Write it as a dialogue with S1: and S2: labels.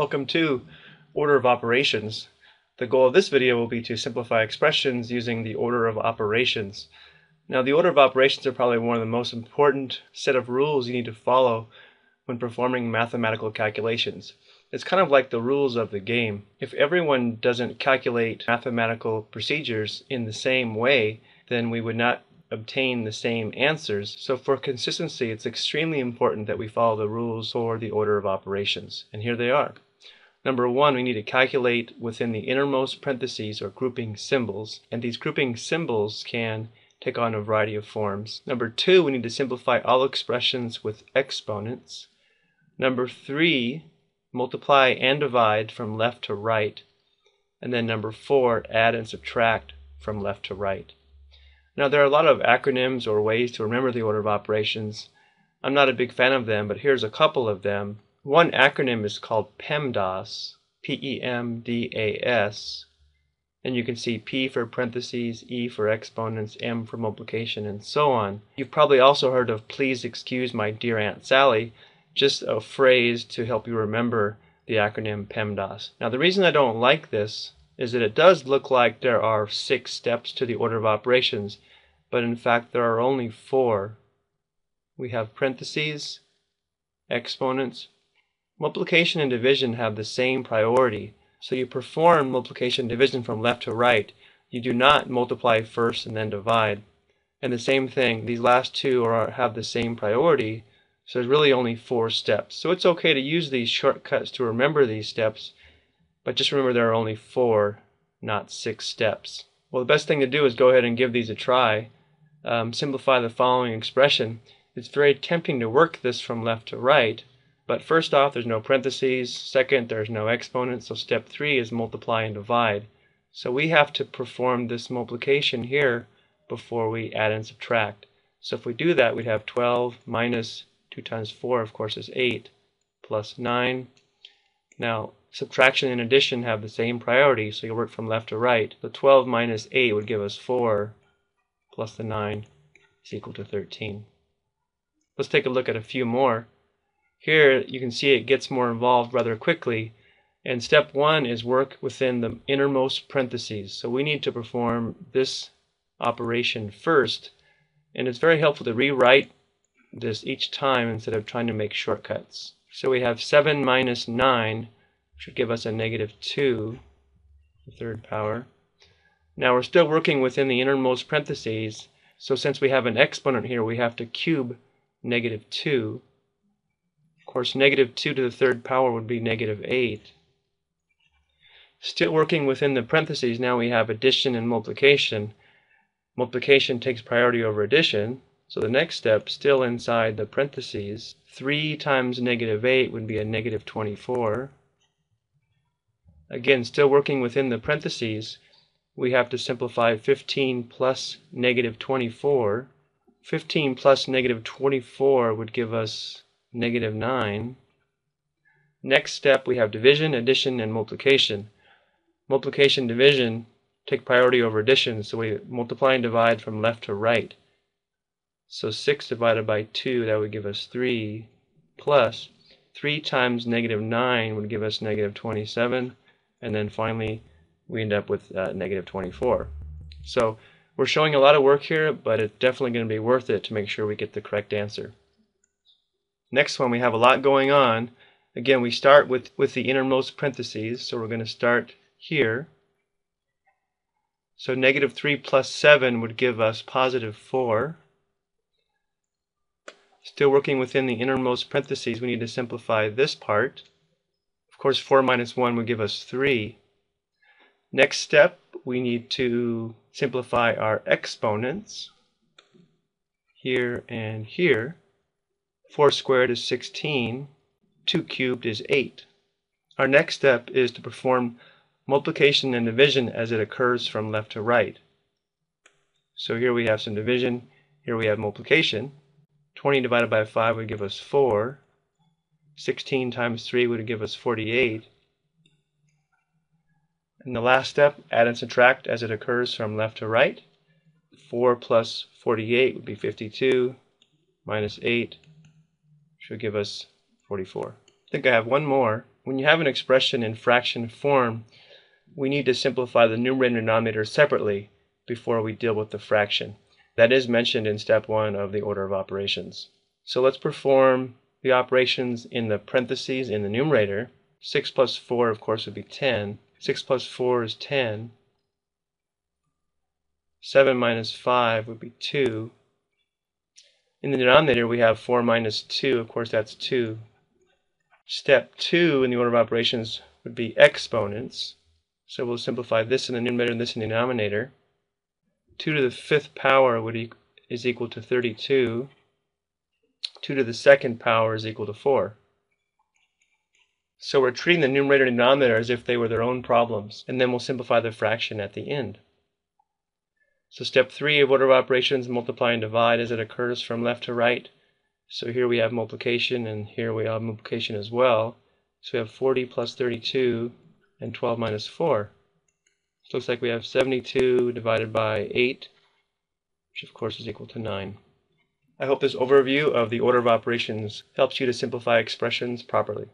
S1: Welcome to Order of Operations. The goal of this video will be to simplify expressions using the order of operations. Now the order of operations are probably one of the most important set of rules you need to follow when performing mathematical calculations. It's kind of like the rules of the game. If everyone doesn't calculate mathematical procedures in the same way, then we would not obtain the same answers. So for consistency, it's extremely important that we follow the rules for the order of operations. And here they are. Number one, we need to calculate within the innermost parentheses or grouping symbols. And these grouping symbols can take on a variety of forms. Number two, we need to simplify all expressions with exponents. Number three, multiply and divide from left to right. And then number four, add and subtract from left to right. Now there are a lot of acronyms or ways to remember the order of operations. I'm not a big fan of them, but here's a couple of them. One acronym is called PEMDAS, P-E-M-D-A-S, and you can see P for parentheses, E for exponents, M for multiplication, and so on. You've probably also heard of please excuse my dear Aunt Sally, just a phrase to help you remember the acronym PEMDAS. Now the reason I don't like this is that it does look like there are six steps to the order of operations, but in fact there are only four. We have parentheses, exponents. Multiplication and division have the same priority, so you perform multiplication and division from left to right. You do not multiply first and then divide. And the same thing, these last two are, have the same priority, so there's really only four steps. So it's okay to use these shortcuts to remember these steps, but just remember there are only four, not six steps. Well, the best thing to do is go ahead and give these a try. Um, simplify the following expression. It's very tempting to work this from left to right, but first off, there's no parentheses. Second, there's no exponents, so step three is multiply and divide. So we have to perform this multiplication here before we add and subtract. So if we do that, we'd have 12 minus 2 times 4, of course, is 8, plus 9. Now, subtraction and addition have the same priority, so you work from left to right. The 12 minus 8 would give us 4, plus the 9 is equal to 13. Let's take a look at a few more. Here you can see it gets more involved rather quickly. And step one is work within the innermost parentheses. So we need to perform this operation first. And it's very helpful to rewrite this each time instead of trying to make shortcuts. So we have 7 minus 9 which would give us a negative 2, the third power. Now we're still working within the innermost parentheses, so since we have an exponent here, we have to cube negative 2. Of course, negative 2 to the third power would be negative 8. Still working within the parentheses, now we have addition and multiplication. Multiplication takes priority over addition, so the next step, still inside the parentheses, 3 times negative 8 would be a negative 24. Again, still working within the parentheses, we have to simplify 15 plus negative 24. 15 plus negative 24 would give us negative 9. Next step, we have division, addition, and multiplication. Multiplication, division take priority over addition, so we multiply and divide from left to right. So 6 divided by 2, that would give us 3, plus 3 times negative 9 would give us negative 27 and then finally we end up with uh, negative 24. So we're showing a lot of work here, but it's definitely going to be worth it to make sure we get the correct answer. Next one, we have a lot going on. Again, we start with, with the innermost parentheses, so we're going to start here. So negative 3 plus 7 would give us positive 4. Still working within the innermost parentheses, we need to simplify this part Of course, 4 minus 1 would give us 3. Next step, we need to simplify our exponents here and here. 4 squared is 16. 2 cubed is 8. Our next step is to perform multiplication and division as it occurs from left to right. So here we have some division, here we have multiplication. 20 divided by 5 would give us 4. 16 times 3 would give us 48. And the last step, add and subtract as it occurs from left to right. 4 plus 48 would be 52, minus 8 should give us 44. I think I have one more. when you have an expression in fraction form, we need to simplify the numerator and denominator separately before we deal with the fraction. That is mentioned in step one of the order of operations. So let's perform the operations in the parentheses in the numerator. 6 plus 4, of course, would be 10. 6 plus 4 is 10. 7 minus 5 would be 2. In the denominator, we have 4 minus 2. Of course, that's 2. Step 2 in the order of operations would be exponents. So we'll simplify this in the numerator and this in the denominator. 2 to the fifth power would e is equal to 32. 2 to the second power is equal to 4. So we're treating the numerator and denominator as if they were their own problems, and then we'll simplify the fraction at the end. So step 3 of order of operations, multiply and divide as it occurs from left to right. So here we have multiplication, and here we have multiplication as well. So we have 40 plus 32 and 12 minus 4. So looks like we have 72 divided by 8, which of course is equal to 9. I hope this overview of the order of operations helps you to simplify expressions properly.